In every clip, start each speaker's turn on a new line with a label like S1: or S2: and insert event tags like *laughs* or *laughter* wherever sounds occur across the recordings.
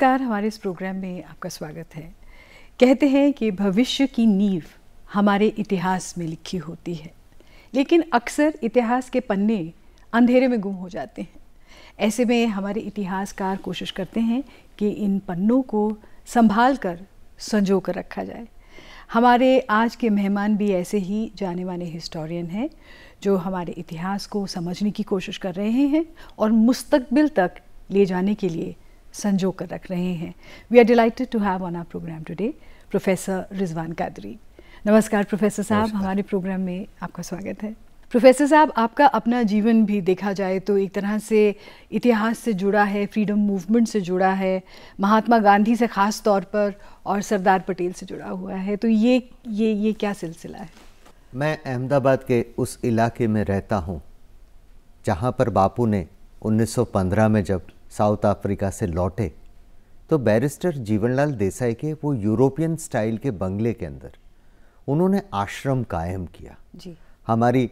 S1: नमस्कार, हमारे इस प्रोग्राम में आपका स्वागत है। कहते हैं कि भविष्य की नींव हमारे इतिहास में लिखी होती है, लेकिन अक्सर इतिहास के पन्ने अंधेरे में गुम हो जाते हैं। ऐसे में हमारे इतिहासकार कोशिश करते हैं कि इन पन्नों को संभाल कर संजो कर रखा जाए। हमारे आज के मेहमान भी ऐसे ही जाने माने हिस्टोरियन हैं, जो हमारे इतिहास को समझने की कोशिश कर रहे हैं और मुस्तकबिल तक ले जाने के लिए संजो कर रख रहे हैं। We are delighted to have on our program today professor Rizwan Qadri नमस्कार प्रोफेसर साहब। हमारे प्रोग्राम में आपका स्वागत है। प्रोफेसर साहब आपका अपना जीवन भी देखा जाए तो एक तरह से इतिहास से जुड़ा है फ्रीडम मूवमेंट से जुड़ा है महात्मा गांधी से ख़ास तौर पर और सरदार पटेल से जुड़ा हुआ है। तो ये ये ये क्या सिलसिला है?
S2: मैं अहमदाबाद के उस इलाके में रहता हूँ जहाँ पर बापू ने 1915 में जब साउथ अफ्रीका से लौटे तो बैरिस्टर जीवनलाल देसाई के वो यूरोपियन स्टाइल के बंगले के अंदर उन्होंने आश्रम कायम किया।
S1: जी।
S2: हमारी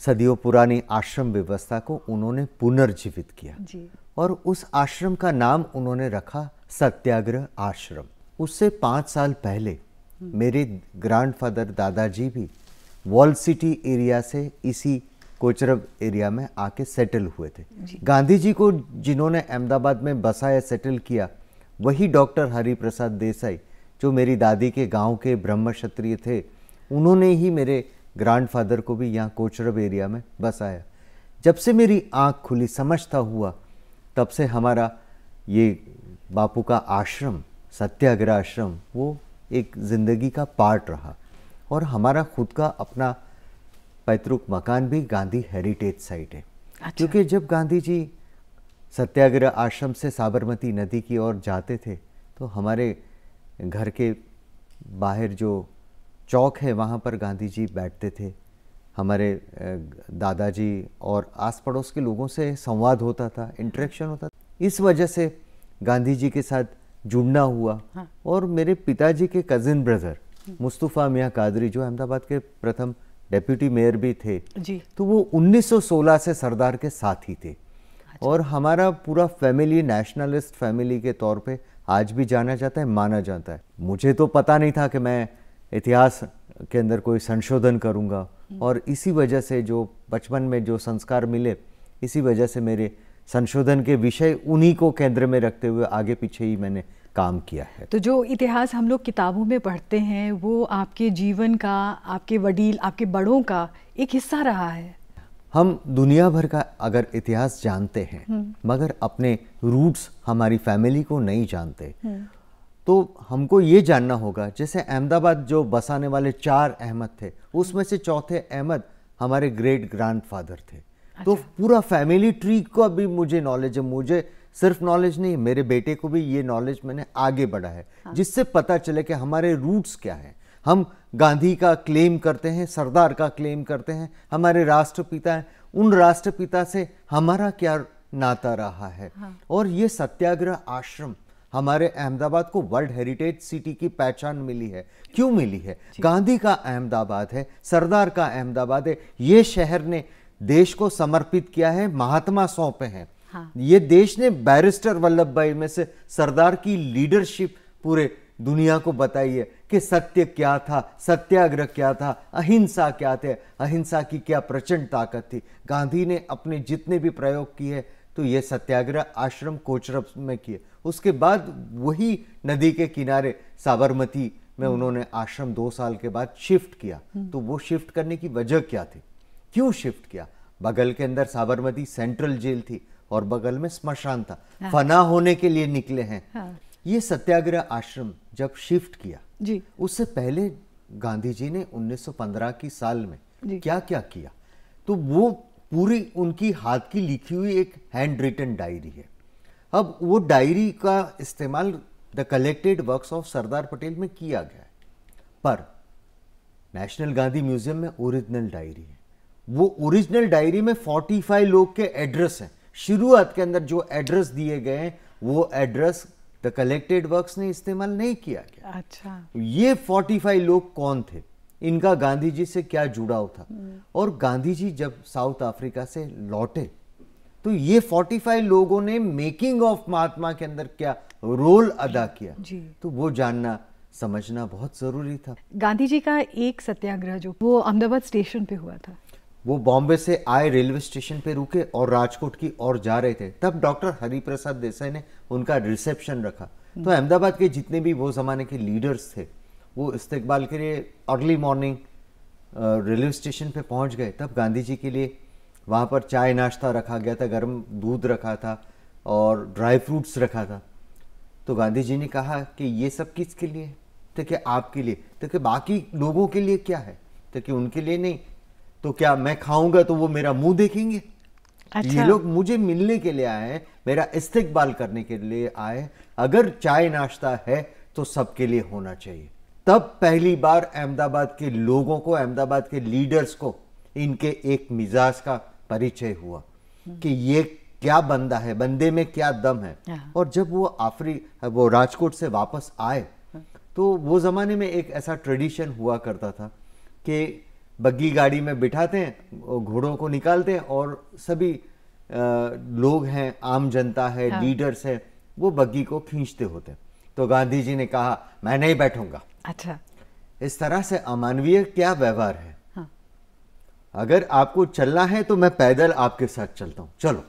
S2: सदियों पुरानी आश्रम व्यवस्था को उन्होंने पुनर्जीवित किया
S1: जी।
S2: और उस आश्रम का नाम उन्होंने रखा सत्याग्रह आश्रम। उससे पाँच साल पहले मेरे ग्रैंडफादर दादाजी भी वॉल सिटी एरिया से इसी कोचरब एरिया में आके सेटल हुए थे। गांधी जी को जिन्होंने अहमदाबाद में बसाया सेटल किया वही डॉक्टर हरिप्रसाद देसाई जो मेरी दादी के गाँव के ब्रह्म क्षत्रिय थे उन्होंने ही मेरे ग्रैंडफादर को भी यहाँ कोचरब एरिया में बसाया। जब से मेरी आँख खुली समझता हुआ तब से हमारा ये बापू का आश्रम सत्याग्रह आश्रम वो एक ज़िंदगी का पार्ट रहा और हमारा खुद का अपना पैतृक मकान भी गांधी हेरिटेज साइट है।
S1: अच्छा।
S2: क्योंकि जब गांधी जी सत्याग्रह आश्रम से साबरमती नदी की ओर जाते थे तो हमारे घर के बाहर जो चौक है वहाँ पर गांधी जी बैठते थे। हमारे दादाजी और आस पड़ोस के लोगों से संवाद होता था इंटरेक्शन होता था। इस वजह से गांधी जी के साथ जुड़ना हुआ।
S1: हाँ।
S2: और मेरे पिताजी के कजिन ब्रदर मुस्तफ़ा मियाँ कादरी जो अहमदाबाद के प्रथम डेप्यूटी मेयर भी थे।
S1: जी।
S2: तो वो 1916 से सरदार के साथ ही थे और हमारा पूरा फैमिली नेशनलिस्ट फैमिली के तौर पे आज भी जाना जाता है माना जाता है। मुझे तो पता नहीं था कि मैं इतिहास के अंदर कोई संशोधन करूँगा। और इसी वजह से जो बचपन में जो संस्कार मिले इसी वजह से मेरे संशोधन के विषय उन्हीं को केंद्र में रखते हुए आगे पीछे ही मैंने काम किया है।
S1: तो जो इतिहास हम लोग किताबों में पढ़ते हैं वो आपके जीवन का आपके वडील आपके बड़ों का एक हिस्सा रहा है।
S2: हम दुनिया भर का अगर इतिहास जानते हैं मगर अपने रूट्स हमारी फैमिली को नहीं जानते तो हमको ये जानना होगा जैसे अहमदाबाद जो बसाने वाले चार अहमद थे उसमें से चौथे अहमद हमारे ग्रेट ग्रैंडफादर थे। अच्छा। तो पूरा फैमिली ट्री का भी मुझे नॉलेज है मुझे सिर्फ़ नॉलेज नहीं मेरे बेटे को भी ये नॉलेज मैंने आगे बढ़ा है। हाँ। जिससे पता चले कि हमारे रूट्स क्या हैं। हम गांधी का क्लेम करते हैं सरदार का क्लेम करते हैं हमारे राष्ट्रपिता हैं। उन राष्ट्रपिता से हमारा क्या नाता रहा है? हाँ। और ये सत्याग्रह आश्रम हमारे अहमदाबाद को वर्ल्ड हेरिटेज सिटी की पहचान मिली है। क्यों मिली है? गांधी का अहमदाबाद है सरदार का अहमदाबाद है। ये शहर ने देश को समर्पित किया है महात्मा सौंपे हैं।
S1: हाँ।
S2: ये देश ने बैरिस्टर वल्लभ भाई में से सरदार की लीडरशिप पूरे दुनिया को बताई है कि सत्य क्या था सत्याग्रह क्या था अहिंसा क्या थे अहिंसा की क्या प्रचंड ताकत थी। गांधी ने अपने जितने भी प्रयोग किए तो ये सत्याग्रह आश्रम कोचरब में किए। उसके बाद वही नदी के किनारे साबरमती में उन्होंने आश्रम दो साल के बाद शिफ्ट किया। तो वो शिफ्ट करने की वजह क्या थी? क्यों शिफ्ट किया? बगल के अंदर साबरमती सेंट्रल जेल थी। और बगल में स्मशान था। फना होने के लिए निकले हैं।
S1: हाँ।
S2: ये सत्याग्रह आश्रम जब शिफ्ट किया
S1: जी।
S2: उससे पहले गांधी जी ने 1915 की साल में क्या क्या किया? तो वो पूरी उनकी हाथ की लिखी हुई एक हैंड रिटन डायरी है। अब वो डायरी का इस्तेमाल the collected works of Sardar Patel में किया गया है। पर नेशनल गांधी म्यूज़ियम में ओरिजिनल डायरी है। वो ओरिजिनल डायरी में 45 लोग के एड्रेस हैं। शुरुआत के अंदर जो एड्रेस दिए गए वो एड्रेस द कलेक्टेड वर्क्स ने इस्तेमाल नहीं किया गया
S1: अच्छा।
S2: ये 45 लोग कौन थे? इनका गांधी जी से क्या जुड़ाव था? और गांधी जी जब साउथ अफ्रीका से लौटे तो ये 45 लोगों ने मेकिंग ऑफ़ महात्मा के अंदर क्या रोल अदा किया?
S1: जी।
S2: तो वो जानना समझना बहुत ज़रूरी था।
S1: गांधी जी का एक सत्याग्रह जो वो अहमदाबाद स्टेशन पे हुआ था।
S2: वो बॉम्बे से आए रेलवे स्टेशन पे रुके और राजकोट की ओर जा रहे थे। तब डॉक्टर हरिप्रसाद देसाई ने उनका रिसेप्शन रखा। तो अहमदाबाद के जितने भी वो जमाने के लीडर्स थे, वो इस्तेकबाल के लिए अर्ली मॉर्निंग रेलवे स्टेशन पे पहुँच गए। तब गांधी जी के लिए वहाँ पर चाय नाश्ता रखा गया था, गर्म दूध रखा था और ड्राई फ्रूट्स रखा था। तो गांधी जी ने कहा कि ये सब किसके लिए? तो क्या आपके लिए। तो क्या बाकी लोगों के लिए क्या है? तो कि उनके लिए नहीं तो क्या मैं खाऊँगा तो वो मेरा मुँह देखेंगे?
S1: अच्छा।
S2: ये लोग मुझे मिलने के लिए आए हैं मेरा इस्तेकबाल करने के लिए आए अगर चाय नाश्ता है तो सबके लिए होना चाहिए। तब पहली बार अहमदाबाद के लोगों को अहमदाबाद के लीडर्स को इनके एक मिजाज का परिचय हुआ कि ये क्या बंदा है बंदे में क्या दम है।
S1: हाँ।
S2: और जब वो आफरी वो राजकोट से वापस आए तो वो जमाने में एक ऐसा ट्रेडिशन हुआ करता था कि बग्गी गाड़ी में बिठाते हैं घोड़ों को निकालते हैं और सभी लोग हैं आम जनता है
S1: हाँ।
S2: लीडर्स है वो बग्गी को खींचते होते हैं। तो गांधी जी ने कहा मैं नहीं बैठूँगा।
S1: अच्छा।
S2: इस तरह से अमानवीय क्या व्यवहार है?
S1: हाँ।
S2: अगर आपको चलना है तो मैं पैदल आपके साथ चलता हूँ। चलो।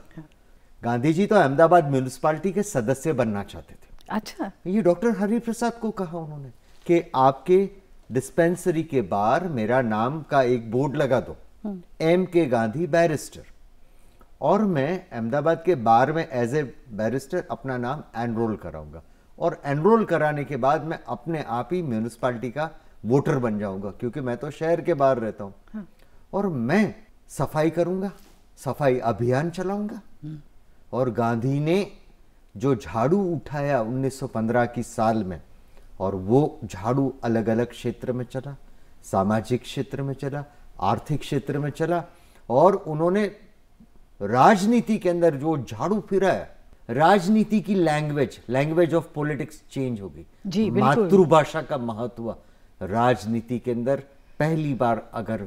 S2: गांधी जी तो अहमदाबाद म्यूनिसपालिटी के सदस्य बनना चाहते थे।
S1: अच्छा।
S2: ये डॉक्टर हरिप्रसाद को कहा उन्होंने कि आपके डिस्पेंसरी के बाहर मेरा नाम का एक बोर्ड लगा दो। एम के गांधी बैरिस्टर और मैं अहमदाबाद के बार में एज ए बैरिस्टर अपना नाम एनरोल कराऊँगा। और एनरोल कराने के बाद मैं अपने आप ही म्यूनिसपालिटी का वोटर बन जाऊँगा क्योंकि मैं तो शहर के बाहर रहता हूँ। और मैं सफ़ाई करूँगा सफ़ाई अभियान चलाऊँगा। और गांधी ने जो झाड़ू उठाया 1915 की साल में और वो झाड़ू अलग अलग क्षेत्र में चला सामाजिक क्षेत्र में चला आर्थिक क्षेत्र में चला और उन्होंने राजनीति के अंदर जो झाड़ू फिराया राजनीति की language language of politics change हो गई। मातृभाषा का महत्व राजनीति के अंदर पहली बार अगर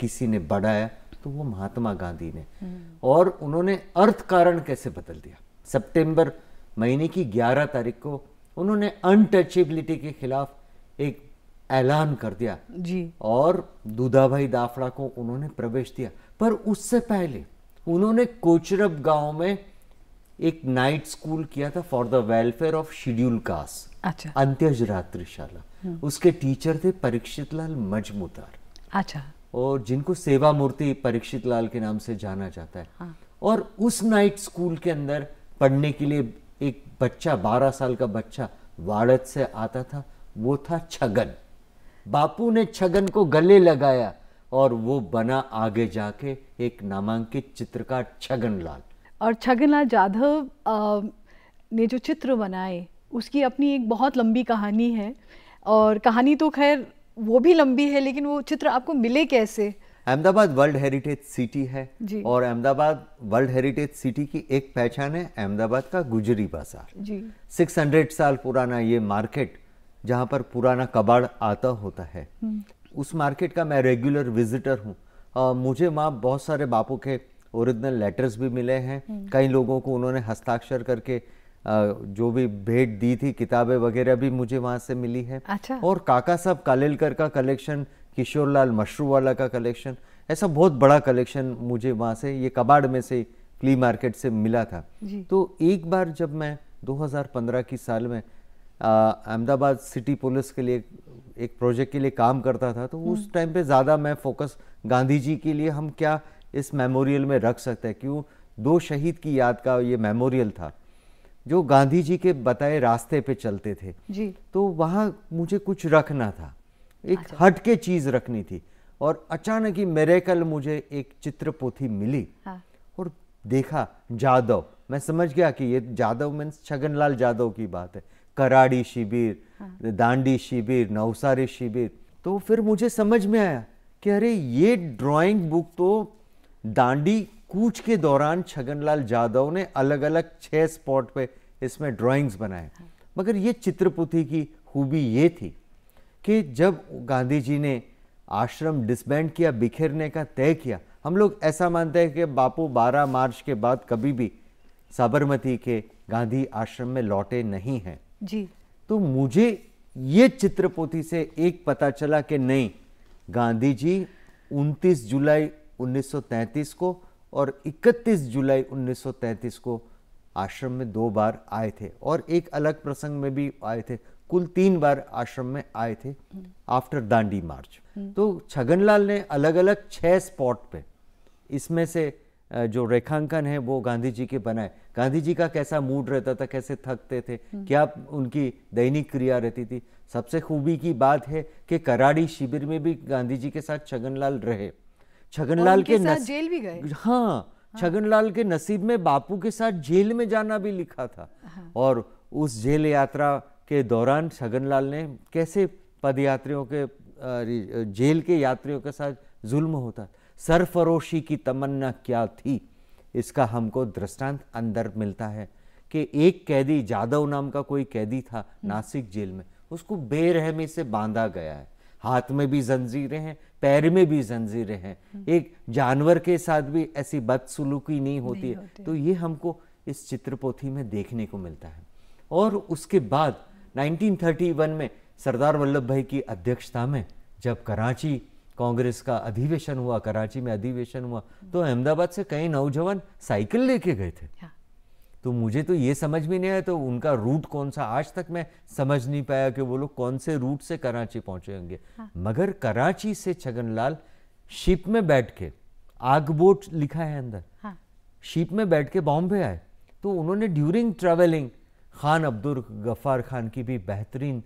S2: किसी ने बढ़ाया तो वो महात्मा गांधी ने। और उन्होंने अर्थ कारण कैसे बदल दिया? सितंबर महीने की 11 तारीख को उन्होंने अनटचेबिलिटी के खिलाफ एक ऐलान कर दिया।
S1: जी।
S2: और दूधाभाई दाफड़ा को उन्होंने प्रवेश दिया। पर उससे पहले उन्होंने कोचरब गाँव में एक नाइट स्कूल किया था for the welfare of schedule caste
S1: अच्छा।
S2: अंत्यज रात्रिशाला उसके टीचर थे परीक्षित लाल मजमूदार।
S1: अच्छा।
S2: और जिनको सेवा मूर्ति परीक्षित लाल के नाम से जाना जाता है।
S1: हाँ।
S2: और उस नाइट स्कूल के अंदर पढ़ने के लिए एक बच्चा, बारह साल का बच्चा वाड़द से आता था, वो था छगन। बापू ने छगन को गले लगाया और वो बना आगे जाके एक नामांकित चित्रकार छगन लाल
S1: और छगन लाल जाधव ने जो चित्र बनाए, उसकी अपनी एक बहुत लंबी कहानी है। और कहानी तो खैर वो भी लंबी है, लेकिन वो चित्र आपको मिले कैसे?
S2: अहमदाबाद वर्ल्ड हेरिटेज सिटी है। और अहमदाबाद वर्ल्ड हेरिटेज सिटी की एक पहचान है अहमदाबाद का गुजरी बाज़ार।
S1: जी।
S2: 600 साल पुराना ये मार्केट जहाँ पर पुराना कबाड़ आता होता है। उस मार्केट का मैं रेगुलर विजिटर हूँ। मुझे वहाँ बहुत सारे बापू के ओरिजिनल लेटर्स भी मिले हैं। कई लोगों को उन्होंने हस्ताक्षर करके जो भी भेंट दी थी किताबें वगैरह भी मुझे वहाँ से मिली है।
S1: अच्छा।
S2: और काका साहब कालेलकर का कलेक्शन किशोरलाल मशरू वाला का कलेक्शन ऐसा बहुत बड़ा कलेक्शन मुझे वहाँ से ये कबाड़ में से फ्ली मार्केट से मिला था।
S1: जी।
S2: तो एक बार जब मैं 2015 की साल में अहमदाबाद सिटी पुलिस के लिए एक प्रोजेक्ट के लिए काम करता था तो उस टाइम पे ज़्यादा मैं फोकस गांधी जी के लिए हम क्या इस मेमोरियल में रख सकते हैं? क्यों? दो शहीद की याद का ये मेमोरियल था जो गांधी जी के बताए रास्ते पे चलते थे।
S1: जी।
S2: तो वहाँ मुझे कुछ रखना था। एक हट के चीज़ रखनी थी और अचानक ही मेरे कल मुझे एक चित्र पोथी मिली
S1: हाँ।
S2: और देखा जादव। मैं समझ गया कि ये जादव मीन्स छगनलाल जादव की बात है। कराड़ी शिविर हाँ। दांडी शिविर नवसारी शिविर। तो फिर मुझे समझ में आया कि अरे ये ड्राइंग बुक तो दांडी कूच के दौरान छगनलाल जादव ने अलग अलग छह स्पॉट पे इसमें ड्राइंग्स बनाए। मगर ये चित्रपुथी की खूबी ये थी कि जब गांधी जी ने आश्रम डिसबैंड किया बिखेरने का तय किया हम लोग ऐसा मानते हैं कि बापू 12 मार्च के बाद कभी भी साबरमती के गांधी आश्रम में लौटे नहीं हैं।
S1: जी।
S2: तो मुझे ये चित्रपोथी से एक पता चला कि नहीं गांधी जी 29 जुलाई 1933 को और 31 जुलाई 1933 को आश्रम में दो बार आए थे और एक अलग प्रसंग में भी आए थे। कुल तीन बार आश्रम में आए थे आफ्टर दांडी मार्च तो छगनलाल ने अलग अलग छह स्पॉट पे इसमें से जो रेखांकन है वो गांधी जी के बनाए। गांधी जी का कैसा मूड रहता था कैसे थकते थे क्या उनकी दैनिक क्रिया रहती थी? सबसे खूबी की बात है कि कराड़ी शिविर में भी गांधी जी के साथ छगनलाल रहे।
S1: छगनलाल के साथ नस... जेल भी गए?
S2: हाँ, हाँ। छगनलाल के नसीब में बापू के साथ जेल में जाना भी लिखा था। हाँ। और उस जेल यात्रा के दौरान छगनलाल ने कैसे पदयात्रियों के जेल के यात्रियों के साथ जुल्म होता? सरफरोशी की तमन्ना क्या थी? इसका हमको दृष्टांत अंदर मिलता है कि एक कैदी जादव नाम का कोई कैदी था हम्म। नासिक जेल में। उसको बेरहमी से बांधा गया है। हाथ में भी जंजीरें हैं पैर में भी जंजीरें हैं। हम्म। एक जानवर के साथ भी ऐसी बदसलूकी नहीं होती है। तो ये हमको इस चित्रपोथी में देखने को मिलता है। और उसके बाद 1931 में सरदार वल्लभ भाई की अध्यक्षता में जब कराची कांग्रेस का अधिवेशन हुआ कराची में अधिवेशन हुआ तो अहमदाबाद से कई नौजवान साइकिल लेके गए थे हाँ। तो मुझे तो ये समझ में नहीं आया तो उनका रूट कौन सा आज तक मैं समझ नहीं पाया कि वो लोग कौन से रूट से कराची पहुँचे होंगे हाँ। मगर कराची से छगनलाल शिप में बैठ के आग बोट लिखा है अंदर हाँ। शिप में बैठ के बॉम्बे आए तो उन्होंने ड्यूरिंग ट्रेवलिंग खान अब्दुल गफ्फार खान की भी बेहतरीन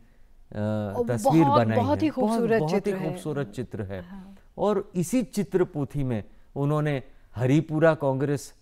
S2: तस्वीर बनाई
S1: बहुत ही। खूबसूरत चित्र
S2: है खूबसूरत चित्र है। हाँ। और इसी चित्र पोथी में उन्होंने हरिपुरा कांग्रेस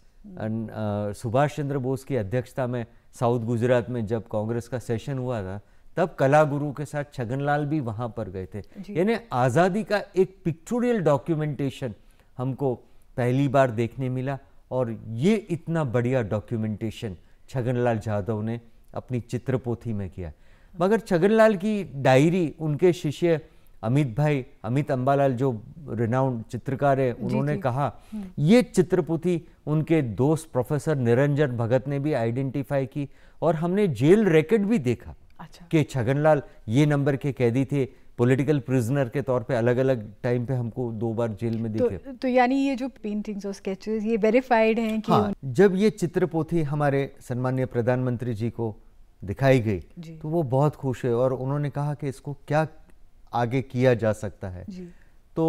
S2: सुभाष चंद्र बोस की अध्यक्षता में साउथ गुजरात में जब कांग्रेस का सेशन हुआ था तब कला गुरु के साथ छगनलाल भी वहाँ पर गए थे। यानी आज़ादी का एक पिक्चोरियल डॉक्यूमेंटेशन हमको पहली बार देखने मिला और ये इतना बढ़िया डॉक्यूमेंटेशन छगनलाल जाधव ने अपनी चित्रपोथी में किया मगर छगनलाल की डायरी उनके शिष्य अमित भाई अमित अंबालाल जो रिनाउंड चित्रकार है उन्होंने जी, जी. कहा हम्म। ये चित्रपोथी उनके दोस्त प्रोफेसर निरंजन भगत ने भी आइडेंटिफाई की और हमने जेल रैकेट भी देखा अच्छा। कि छगनलाल ये नंबर के कैदी थे पॉलिटिकल प्रिजनर के तौर पे अलग अलग टाइम पे हमको दो बार जेल में
S1: तो,
S2: दिखे।
S1: तो यानी ये जो पेंटिंग्स और स्केचेस ये वेरीफाइड हैं कि हाँ,
S2: जब ये चित्रपोथी हमारे सम्मानीय प्रधानमंत्री जी को दिखाई गई तो वो बहुत खुश है और उन्होंने कहा कि इसको क्या आगे किया जा सकता है। तो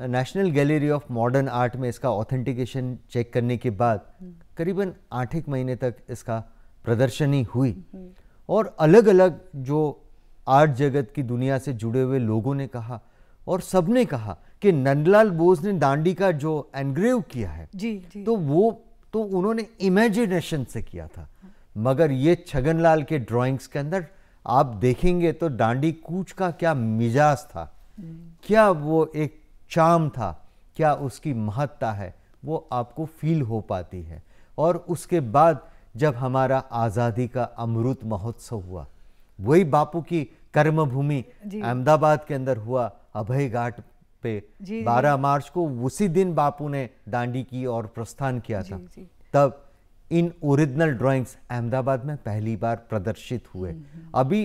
S2: national gallery of modern art में इसका ऑथेंटिकेशन चेक करने के बाद हम्म। करीबन आठ एक महीने तक इसका प्रदर्शनी हुई। हम्म। और अलग अलग जो आर्ट जगत की दुनिया से जुड़े हुए लोगों ने कहा और सबने कहा कि नंदलाल बोस ने दांडी का जो एनग्रेव किया है
S1: जी, जी।
S2: तो वो तो उन्होंने इमेजिनेशन से किया था। मगर ये छगनलाल के ड्राइंग्स के अंदर आप देखेंगे तो डांडी कूच का क्या मिजाज था। क्या वो एक चाम था क्या उसकी महत्ता है वो आपको फील हो पाती है। और उसके बाद जब हमारा आज़ादी का अमृत महोत्सव हुआ वही बापू की कर्मभूमि अहमदाबाद के अंदर हुआ अभय घाट पे जी, 12 मार्च को उसी दिन बापू ने दांडी की और प्रस्थान किया था। जी, जी. तब इन ओरिजिनल ड्राइंग्स अहमदाबाद में पहली बार प्रदर्शित हुए। अभी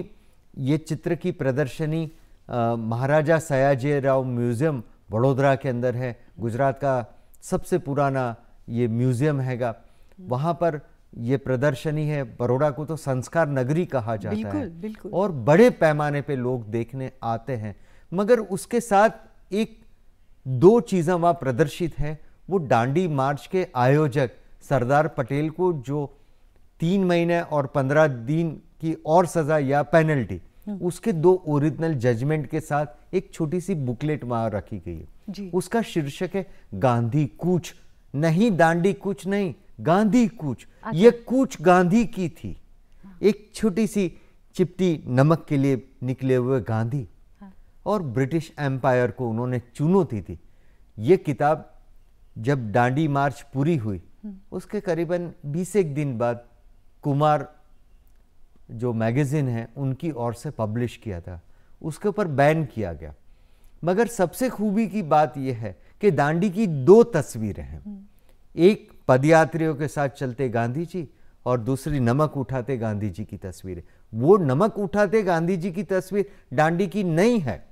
S2: ये चित्र की प्रदर्शनी महाराजा सयाजी राव म्यूज़ियम वडोदरा के अंदर है। गुजरात का सबसे पुराना ये म्यूज़ियम हैगा। वहाँ पर ये प्रदर्शनी है बड़ोड़ा को तो संस्कार नगरी कहा जाता बिल्कुल, है। बिल्कुल। और बड़े पैमाने पे लोग देखने आते हैं मगर उसके साथ एक दो चीज़ें वहाँ प्रदर्शित है। वो डांडी मार्च के आयोजक सरदार पटेल को जो तीन महीने और पंद्रह दिन की और सजा या पेनल्टी हम्म। उसके दो ओरिजिनल जजमेंट के साथ एक छोटी सी बुकलेट वहाँ रखी गई है। उसका शीर्षक है गांधी कूच। नहीं दांडी कुछ नहीं गांधी कूच। अच्छा। ये कूच गांधी की थी। एक छोटी सी चिपटी नमक के लिए निकले हुए गांधी। हाँ। और ब्रिटिश एम्पायर को उन्होंने चुनौती थी ये किताब जब डांडी मार्च पूरी हुई उसके करीबन बीस एक दिन बाद कुमार जो मैगज़ीन है उनकी ओर से पब्लिश किया था। उसके ऊपर बैन किया गया। मगर सबसे खूबी की बात यह है कि दांडी की दो तस्वीरें हैं। एक पदयात्रियों के साथ चलते गांधी जी और दूसरी नमक उठाते गांधी जी की तस्वीर। वो नमक उठाते गांधी जी की तस्वीर डांडी की नहीं है।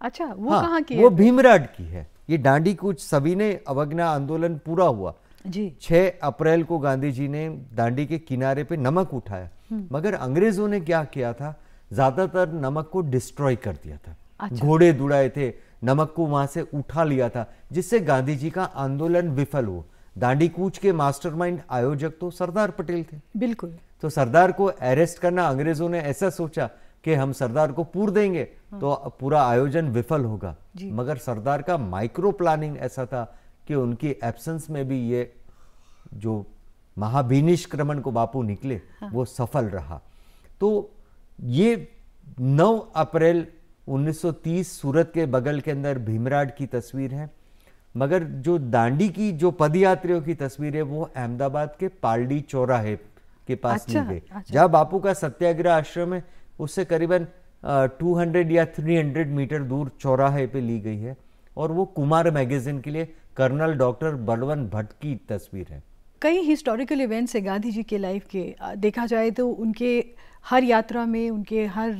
S1: अच्छा वो हाँ, कहाँ की
S2: वो भीमराड की है। ये डांडी कुछ सभी ने अवज्ञा आंदोलन पूरा हुआ।
S1: जी।
S2: 6 अप्रैल को गांधी जी ने दांडी के किनारे पे नमक उठाया। हम्म। मगर अंग्रेज़ों ने क्या किया था? ज़्यादातर नमक को डिस्ट्रॉय कर दिया था। अच्छा। घोड़े दुड़ाए थे नमक को वहाँ से उठा लिया था जिससे गांधी जी का आंदोलन विफल हुआ। दांडी कूच के मास्टरमाइंड आयोजक तो सरदार पटेल थे।
S1: बिल्कुल।
S2: तो सरदार को अरेस्ट करना अंग्रेज़ों ने ऐसा सोचा कि हम सरदार को पूर देंगे हाँ। तो पूरा आयोजन विफल होगा। मगर सरदार का माइक्रो प्लानिंग ऐसा था कि उनकी एब्सेंस में भी ये जो महाभिनिष्क्रमण को बापू निकले हाँ। वो सफल रहा। तो ये 9 अप्रैल 1930 सूरत के बगल के अंदर भीमराड की तस्वीर है। मगर जो दांडी की जो पदयात्रियों की तस्वीर है वो अहमदाबाद के पालडी चौराहे के पास अच्छा, ली गई। अच्छा। जहाँ बापू का सत्याग्रह आश्रम है उससे करीबन टू हंड्रेड या थ्री हंड्रेड मीटर दूर चौराहे पे ली गई है और वो कुमार मैगजीन के लिए कर्नल डॉक्टर बलवन भट्ट की तस्वीर है।
S1: कई हिस्टोरिकल इवेंट्स है गांधी जी के लाइफ के। देखा जाए तो उनके हर यात्रा में उनके हर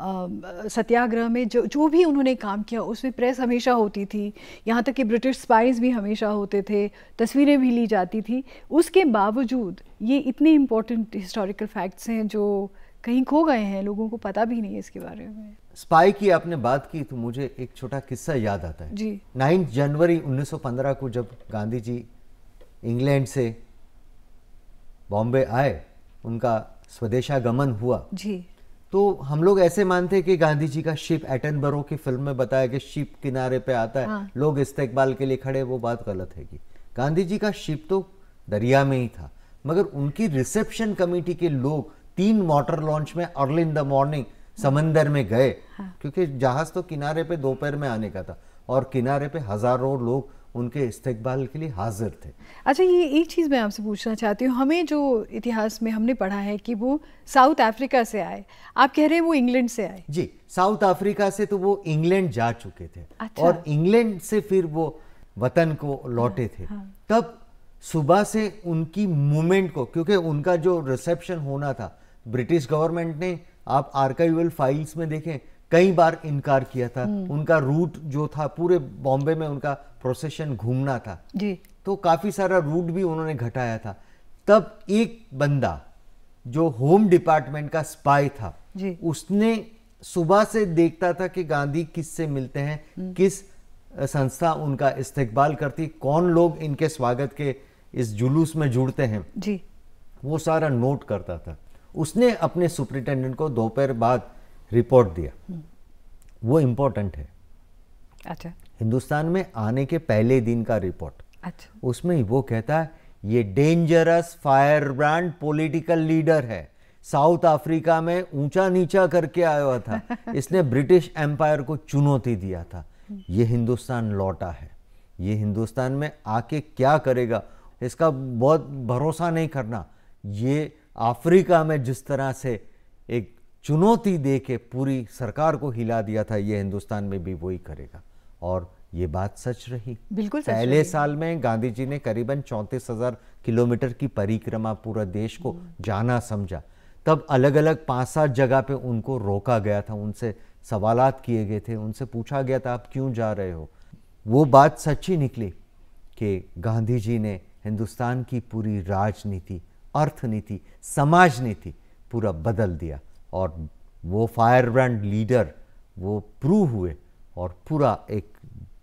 S1: सत्याग्रह में जो जो भी उन्होंने काम किया उसमें प्रेस हमेशा होती थी। यहाँ तक कि ब्रिटिश स्पाइस भी हमेशा होते थे तस्वीरें भी ली जाती थी। उसके बावजूद ये इतने इम्पोर्टेंट हिस्टोरिकल फैक्ट्स हैं जो कहीं खो गए हैं लोगों को पता भी नहीं है इसके बारे में।
S2: स्पाई की आपने बात की तो मुझे एक छोटा किस्सा याद आता है।
S1: जी।
S2: नाइन्थ जनवरी 1915 को जब गांधी जी इंग्लैंड से बॉम्बे आए उनका स्वदेशागमन हुआ।
S1: जी।
S2: तो हम लोग ऐसे मानते हैं कि गांधी जी का शिप एटनबरो की फ़िल्म में बताया कि शिप किनारे पे आता है हाँ। लोग इस्तेकबाल के लिए खड़े वो बात गलत है कि गांधी जी का शिप तो दरिया में ही था मगर उनकी रिसेप्शन कमेटी के लोग तीन मोटर लॉन्च में अर्ली इन द मॉर्निंग समंदर में गए हाँ। क्योंकि जहाज़ तो किनारे पे दोपहर में आने का था और किनारे पे हज़ारों लोग उनके इस्तेकबाल के लिए हाजिर थे।
S1: अच्छा ये एक चीज़ मैं आपसे पूछना चाहती हूँ। हमें जो इतिहास में हमने पढ़ा है कि वो साउथ अफ्रीका से आए। आप कह रहे हैं वो इंग्लैंड से आए।
S2: जी साउथ अफ्रीका से तो वो इंग्लैंड जा चुके थे। अच्छा। और इंग्लैंड से फिर वो वतन को लौटे थे। हाँ, हाँ। तब सुबह से उनकी मूवमेंट को क्योंकि उनका जो रिसेप्शन होना था ब्रिटिश गवर्नमेंट ने आप आर्काइवल फाइल्स में देखें कई बार इनकार किया था। हम्म। उनका रूट जो था पूरे बॉम्बे में उनका प्रोसेशन घूमना था।
S1: जी।
S2: तो काफ़ी सारा रूट भी उन्होंने घटाया था। तब एक बंदा जो होम डिपार्टमेंट का स्पाई था
S1: जी।
S2: उसने सुबह से देखता था कि गांधी किससे मिलते हैं हम्म। किस संस्था उनका इस्तेकबाल करती कौन लोग इनके स्वागत के इस जुलूस में जुड़ते हैं।
S1: जी।
S2: वो सारा नोट करता था। उसने अपने सुपरिटेंडेंट को दोपहर बाद रिपोर्ट दिया। हम्म। वो इम्पोर्टेंट है।
S1: अच्छा।
S2: हिंदुस्तान में आने के पहले दिन का रिपोर्ट
S1: अच्छा।
S2: उसमें वो कहता है ये dangerous fire brand political leader है। साउथ अफ्रीका में ऊँचा नीचा करके आया हुआ था। *laughs* इसने ब्रिटिश एम्पायर को चुनौती दिया था। ये हिंदुस्तान लौटा है। ये हिंदुस्तान में आके क्या करेगा? इसका बहुत भरोसा नहीं करना। ये अफ्रीका में जिस तरह से एक चुनौती दे के पूरी सरकार को हिला दिया था ये हिंदुस्तान में भी वही करेगा। और ये बात सच रही।
S1: बिल्कुल सच
S2: पहले
S1: रही।
S2: साल में गांधी जी ने करीबन चौंतीस हज़ार किलोमीटर की परिक्रमा पूरा देश को हम्म। जाना समझा। तब अलग अलग पाँच सात जगह पे उनको रोका गया था उनसे सवालात किए गए थे उनसे पूछा गया था आप क्यों जा रहे हो? वो बात सच्ची निकली कि गांधी जी ने हिंदुस्तान की पूरी राजनीति अर्थनीति समाज नीति पूरा बदल दिया। और वो फायर ब्रांड लीडर वो प्रूव हुए और पूरा एक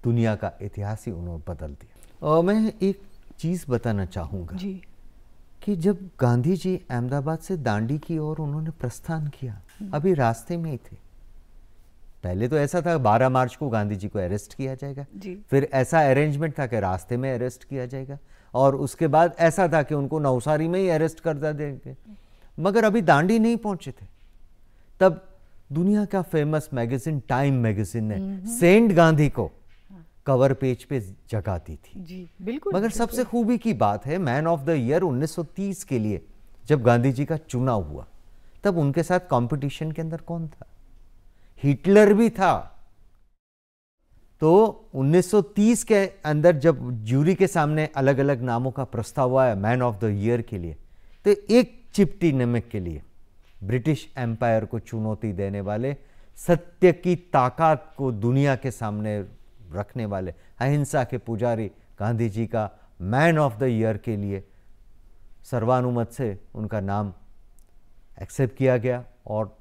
S2: दुनिया का इतिहास ही उन्होंने बदल दिया। और मैं एक चीज़ बताना चाहूँगा
S1: जी।
S2: कि जब गांधी जी अहमदाबाद से दांडी की ओर उन्होंने प्रस्थान किया हम्म। अभी रास्ते में ही थे। पहले तो ऐसा था 12 मार्च को गांधी जी को अरेस्ट किया जाएगा
S1: जी।
S2: फिर ऐसा अरेंजमेंट था कि रास्ते में अरेस्ट किया जाएगा और उसके बाद ऐसा था कि उनको नवसारी में ही अरेस्ट कर देंगे। मगर अभी दांडी नहीं पहुँचे थे। तब दुनिया का फ़ेमस मैगजीन टाइम मैगजीन ने सेंट गांधी को कवर पेज पे जगह दी थी।
S1: जी बिल्कुल
S2: मगर बिल्कुल। सबसे खूबी की बात है मैन ऑफ़ द ईयर 1930 के लिए जब गांधी जी का चुनाव हुआ तब उनके साथ कंपटीशन के अंदर कौन था? हिटलर भी था। तो 1930 के अंदर जब जूरी के सामने अलग अलग नामों का प्रस्ताव आया मैन ऑफ़ द ईयर के लिए तो एक चिपटी नमक के लिए ब्रिटिश एम्पायर को चुनौती देने वाले, सत्य की ताकत को दुनिया के सामने रखने वाले अहिंसा के पुजारी गांधी जी का मैन ऑफ़ द ईयर के लिए सर्वानुमत से उनका नाम एक्सेप्ट किया गया और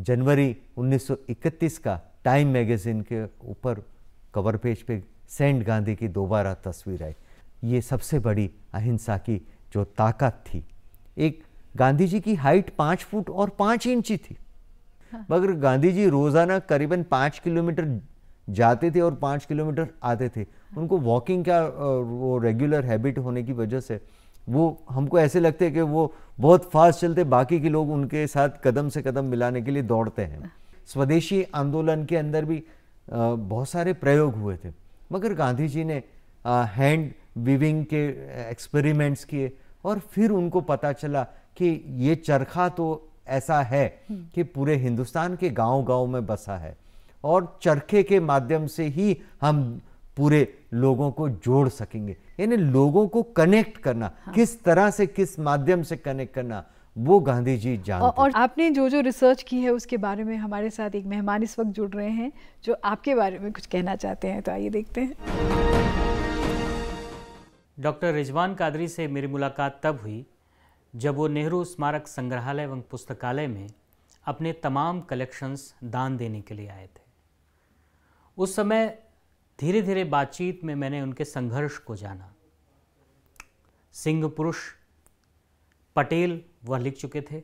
S2: जनवरी 1931 का टाइम मैगजीन के ऊपर कवर पेज पे सेंट गांधी की दोबारा तस्वीर आई। ये सबसे बड़ी अहिंसा की जो ताकत थी, एक गांधी जी की हाइट पाँच फुट और पाँच इंची थी। हाँ। मगर गांधी जी रोज़ाना करीबन पाँच किलोमीटर जाते थे और पाँच किलोमीटर आते थे। उनको वॉकिंग का वो रेगुलर हैबिट होने की वजह से वो, हमको ऐसे लगते हैं कि वो बहुत फास्ट चलते, बाकी के लोग उनके साथ कदम से कदम मिलाने के लिए दौड़ते हैं। स्वदेशी आंदोलन के अंदर भी बहुत सारे प्रयोग हुए थे। मगर गांधी जी ने हैंड विविंग के एक्सपेरिमेंट्स किए और फिर उनको पता चला कि ये चरखा तो ऐसा है हम्म। कि पूरे हिंदुस्तान के गांव-गांव में बसा है और चरखे के माध्यम से ही हम पूरे लोगों को जोड़ सकेंगे यानी लोगों को कनेक्ट करना हाँ। किस तरह से किस माध्यम से कनेक्ट करना वो गांधी जी जानते
S1: और, और आपने जो जो रिसर्च की है उसके बारे में हमारे साथ एक मेहमान इस वक्त जुड़ रहे हैं जो आपके बारे में कुछ कहना चाहते हैं तो आइए देखते हैं
S3: डॉक्टर रिजवान कादरी से मेरी मुलाकात तब हुई जब वो नेहरू स्मारक संग्रहालय एवं पुस्तकालय में अपने तमाम कलेक्शंस दान देने के लिए आए थे। उस समय धीरे धीरे बातचीत में मैंने उनके संघर्ष को जाना। सिंह पुरुष पटेल वह लिख चुके थे।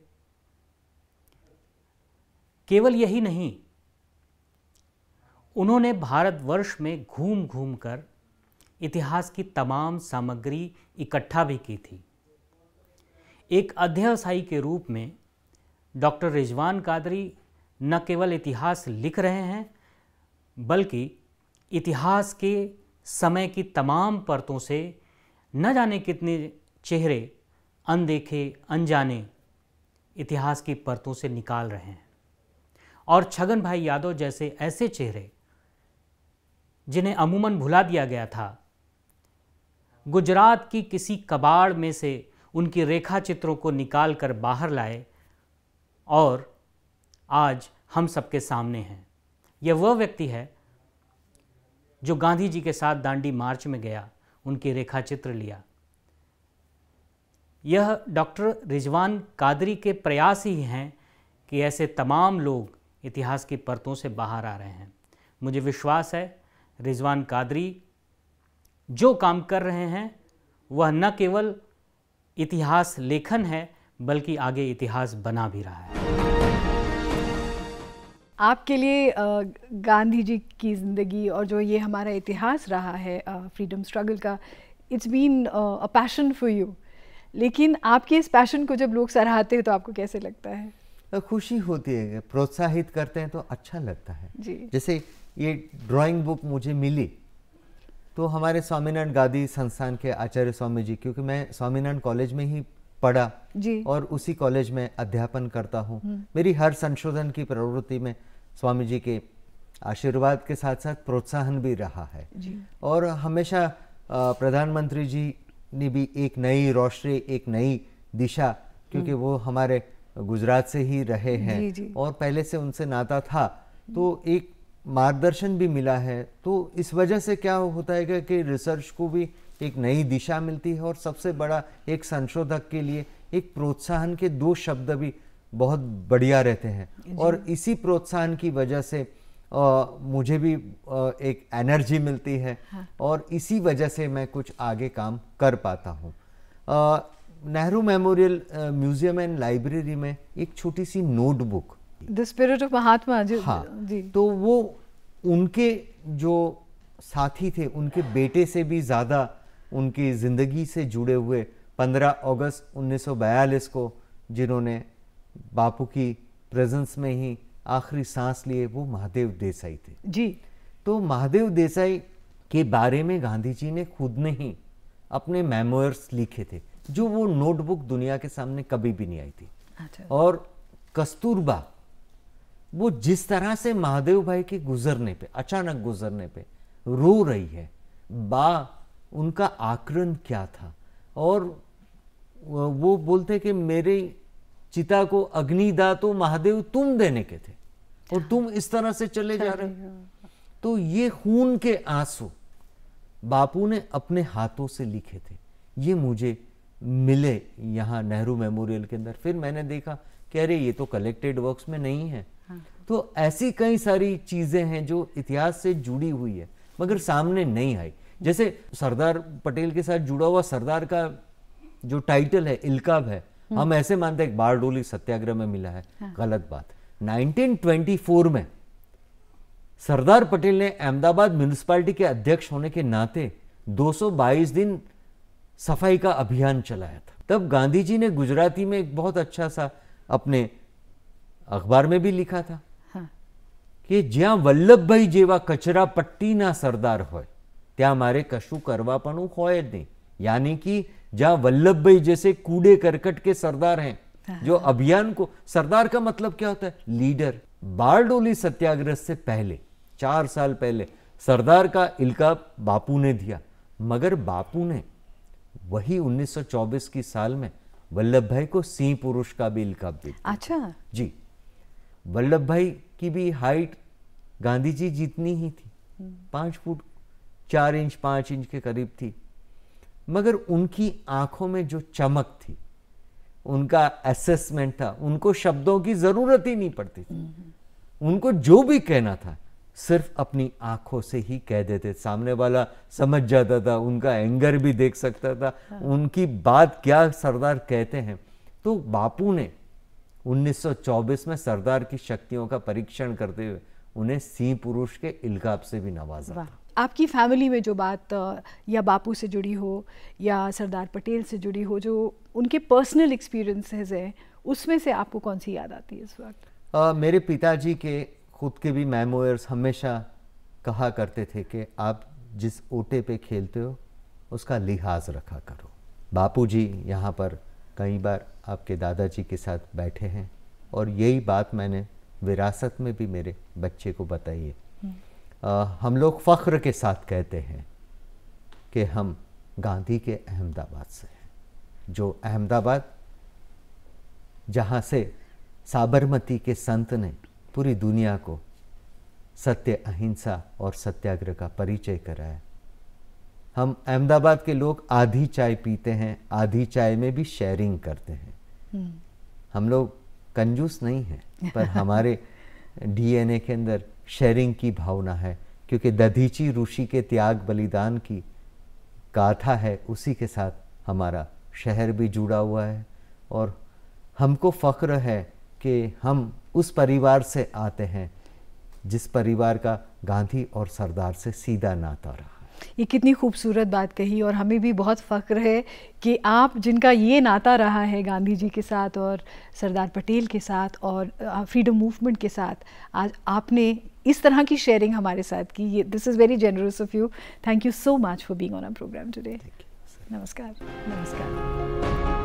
S3: केवल यही नहीं, उन्होंने भारतवर्ष में घूम घूम कर इतिहास की तमाम सामग्री इकट्ठा भी की थी। एक अध्यवसायी के रूप में डॉक्टर रिजवान कादरी न केवल इतिहास लिख रहे हैं, बल्कि इतिहास के समय की तमाम परतों से न जाने कितने चेहरे, अनदेखे, अनजाने इतिहास की परतों से निकाल रहे हैं। और छगन भाई यादव जैसे ऐसे चेहरे, जिन्हें अमूमन भुला दिया गया था, गुजरात की किसी कबाड़ में से उनकी रेखा चित्रों को निकाल कर बाहर लाए और आज हम सबके सामने हैं। यह वह व्यक्ति है जो गांधी जी के साथ दांडी मार्च में गया, उनकी रेखा चित्र लिया। यह डॉक्टर रिजवान कादरी के प्रयास ही हैं कि ऐसे तमाम लोग इतिहास की परतों से बाहर आ रहे हैं। मुझे विश्वास है, रिजवान कादरी जो काम कर रहे हैं, वह न केवल इतिहास लेखन है बल्कि आगे इतिहास बना भी रहा है।
S1: आपके लिए गांधी जी की ज़िंदगी और जो ये हमारा इतिहास रहा है फ्रीडम स्ट्रगल का it's been a passion for you लेकिन आपके इस पैशन को जब लोग सराहते हैं तो आपको कैसे लगता है?
S2: खुशी होती है प्रोत्साहित करते हैं तो अच्छा लगता है।
S1: जी।
S2: जैसे ये ड्राइंग बुक मुझे मिली तो हमारे स्वामीनारायण गांधी संस्थान के आचार्य स्वामी जी क्योंकि मैं स्वामीनारायण कॉलेज में ही पढ़ा
S1: जी
S2: और उसी कॉलेज में अध्यापन करता हूँ हम्म। मेरी हर संशोधन की प्रवृत्ति में स्वामी जी के आशीर्वाद के साथ साथ प्रोत्साहन भी रहा है
S1: जी।
S2: और हमेशा प्रधानमंत्री जी ने भी एक नई रोशनी एक नई दिशा क्योंकि हम्म। वो हमारे गुजरात से ही रहे हैं। और पहले से उनसे नाता था तो एक मार्गदर्शन भी मिला है तो इस वजह से क्या होता है कि रिसर्च को भी एक नई दिशा मिलती है और सबसे बड़ा एक संशोधक के लिए एक प्रोत्साहन के दो शब्द भी बहुत बढ़िया रहते हैं। और इसी प्रोत्साहन की वजह से आ, मुझे भी आ, एक एनर्जी मिलती है हाँ। और इसी वजह से मैं कुछ आगे काम कर पाता हूँ। Nehru memorial museum and library में एक छोटी सी notebook
S1: the spirit of Mahatma
S2: जी हाँ जी। तो वो उनके जो साथी थे उनके बेटे से भी ज़्यादा उनकी ज़िंदगी से जुड़े हुए 15 अगस्त 1942 को जिन्होंने बापू की प्रेजेंस में ही आखिरी सांस लिए वो महादेव देसाई थे।
S1: जी।
S2: तो महादेव देसाई के बारे में गांधी जी ने खुद ने ही अपने मेमोर्स लिखे थे जो वो नोटबुक दुनिया के सामने कभी भी नहीं आई थी।
S1: अच्छा।
S2: और कस्तूरबा वो जिस तरह से महादेव भाई के गुजरने पे, अचानक गुजरने पे रो रही है, बा, उनका आकरण क्या था? और वो बोलते कि मेरे चिता को अग्निदा तो महादेव तुम देने के थे और तुम इस तरह से चले जा रहे हो। तो ये खून के आँसू बापू ने अपने हाथों से लिखे थे। ये मुझे मिले यहाँ नेहरू मेमोरियल के अंदर। फिर मैंने देखा कि अरे, ये तो कलेक्टेड वर्क्स में नहीं है हाँ। तो ऐसी कई सारी चीज़ें हैं जो इतिहास से जुड़ी हुई है मगर सामने नहीं आई जैसे सरदार पटेल के साथ जुड़ा हुआ सरदार का जो टाइटल है इल्काब है हम्म। हम ऐसे मानते हैं बारडोली सत्याग्रह में मिला है हाँ। गलत बात 1924 में सरदार पटेल ने अहमदाबाद म्यूनिसपालिटी के अध्यक्ष होने के नाते 222 दिन सफ़ाई का अभियान चलाया था तब गांधी जी ने गुजराती में एक बहुत अच्छा सा अपने अखबार में भी लिखा था हाँ। कि જ્યાં વલ્લભભાઈ જેવા કચરા પટ્ટીના સરદાર હોય ત્યાં મારે કશું કરવા પણ હોય જ नहीं यानी कि जहां वल्लभ भाई जैसे कूड़े करकट के सरदार हैं हाँ। जो अभियान को सरदार का मतलब क्या होता है लीडर बारडोली सत्याग्रह से पहले चार साल पहले सरदार का इल्का बापू ने दिया मगर बापू ने वही 1924 की साल में वल्लभ भाई को सिंह पुरुष का भी इल्का दे
S1: अच्छा
S2: जी वल्लभ भाई की भी हाइट गांधी जी जितनी ही थी हम्म। पाँच फुट चार इंच पाँच इंच के करीब थी मगर उनकी आँखों में जो चमक थी उनका असेसमेंट था उनको शब्दों की ज़रूरत ही नहीं पड़ती थी हम्म। उनको जो भी कहना था सिर्फ़ अपनी आँखों से ही कह देते सामने वाला समझ जाता था उनका एंगर भी देख सकता था हाँ। उनकी बात क्या सरदार कहते हैं तो बापू ने 1924 में सरदार की शक्तियों का परीक्षण करते हुए उन्हें सिंह पुरुष के इल्काब से भी नवाजा
S1: आपकी फैमिली में जो बात या बापू से जुड़ी हो या सरदार पटेल से जुड़ी हो जो उनके पर्सनल एक्सपीरियंसेस हैं उसमें से आपको कौन सी याद आती है इस वक्त?
S2: मेरे पिताजी के खुद के भी मेमोयर्स हमेशा कहा करते थे कि आप जिस ओटे पे खेलते हो उसका लिहाज रखा करो। बापूजी यहाँ पर कई बार आपके दादाजी के साथ बैठे हैं और यही बात मैंने विरासत में भी मेरे बच्चे को बताई है हम्म। हम लोग फ़ख्र के साथ कहते हैं कि हम गांधी के अहमदाबाद से हैं जो अहमदाबाद जहाँ से साबरमती के संत ने पूरी दुनिया को सत्य अहिंसा और सत्याग्रह का परिचय कराया हम अहमदाबाद के लोग आधी चाय पीते हैं आधी चाय में भी शेयरिंग करते हैं। हम्म। हम लोग कंजूस नहीं हैं पर *laughs* हमारे डीएनए के अंदर शेयरिंग की भावना है क्योंकि दधीची ऋषि के त्याग बलिदान की गाथा है उसी के साथ हमारा शहर भी जुड़ा हुआ है। और हमको फ़ख्र है कि हम उस परिवार से आते हैं जिस परिवार का गांधी और सरदार से सीधा नाता रहा।
S1: ये कितनी खूबसूरत बात कही और हमें भी बहुत फ़ख्र है कि आप जिनका ये नाता रहा है गांधी जी के साथ और सरदार पटेल के साथ और फ्रीडम मूवमेंट के साथ आज आपने इस तरह की शेयरिंग हमारे साथ की। ये this is very generous of you thank you so much for being on a program today नमस्कार। नमस्कार।